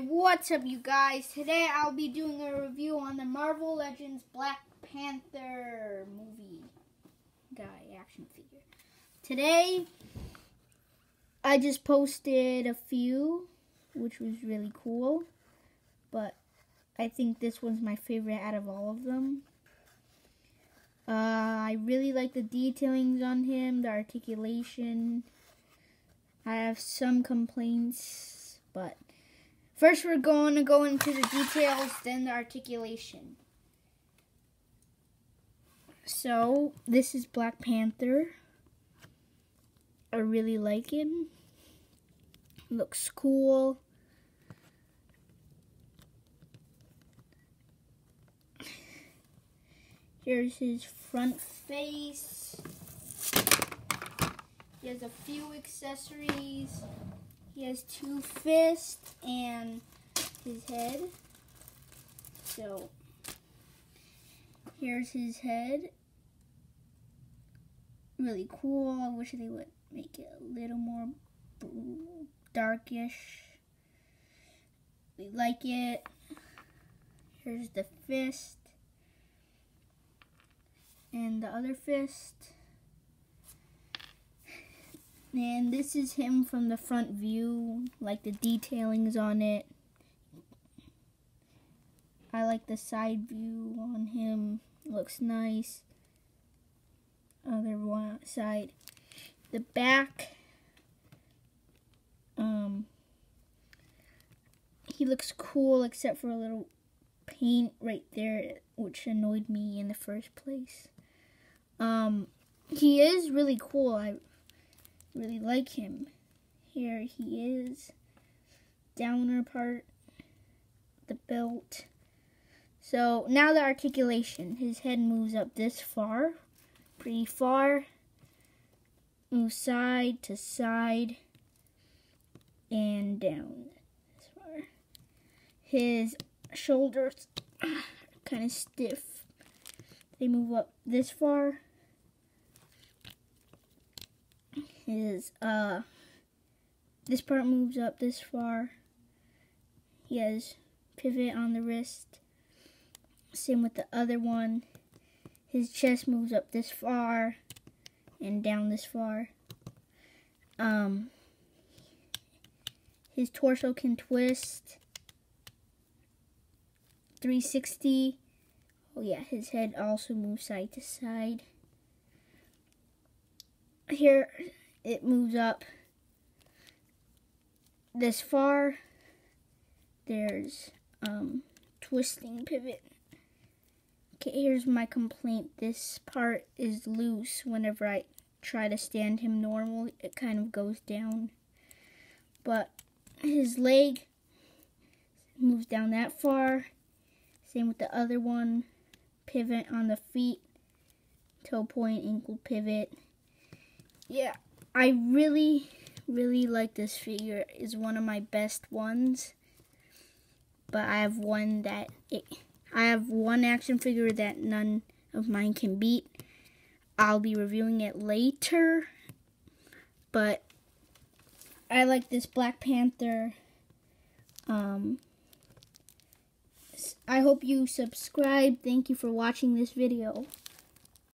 What's up you guys? Today I'll be doing a review on the Marvel Legends Black Panther movie guy action figure. Today I just posted a few which was really cool, but I think this one's my favorite out of all of them. Uh, I really like the detailings on him, the articulation. I have some complaints, but First, we're going to go into the details, then the articulation. So, this is Black Panther. I really like him. Looks cool. Here's his front face. He has a few accessories. He has two fists and his head. So here's his head. Really cool. I wish they would make it a little more darkish. We like it. Here's the fist. And the other fist. And this is him from the front view, like the detailings on it. I like the side view on him, looks nice. Other one side. The back, um, he looks cool except for a little paint right there, which annoyed me in the first place. Um, he is really cool. I really like him. Here he is. Downer part, the belt. So now the articulation. His head moves up this far, pretty far. Moves side to side and down this far. His shoulders kind of stiff. They move up this far is uh this part moves up this far. He has pivot on the wrist. Same with the other one. His chest moves up this far and down this far. Um, his torso can twist 360. Oh yeah, his head also moves side to side. Here, it moves up this far. There's um, twisting pivot. Okay, here's my complaint. This part is loose whenever I try to stand him normal. It kind of goes down. But his leg moves down that far. Same with the other one. Pivot on the feet. Toe point, ankle pivot. Yeah, I really, really like this figure. Is one of my best ones. But I have one that it, I have one action figure that none of mine can beat. I'll be reviewing it later. But I like this Black Panther. Um, I hope you subscribe. Thank you for watching this video.